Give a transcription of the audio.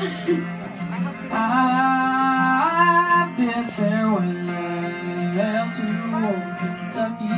I bid farewell to old Kentucky,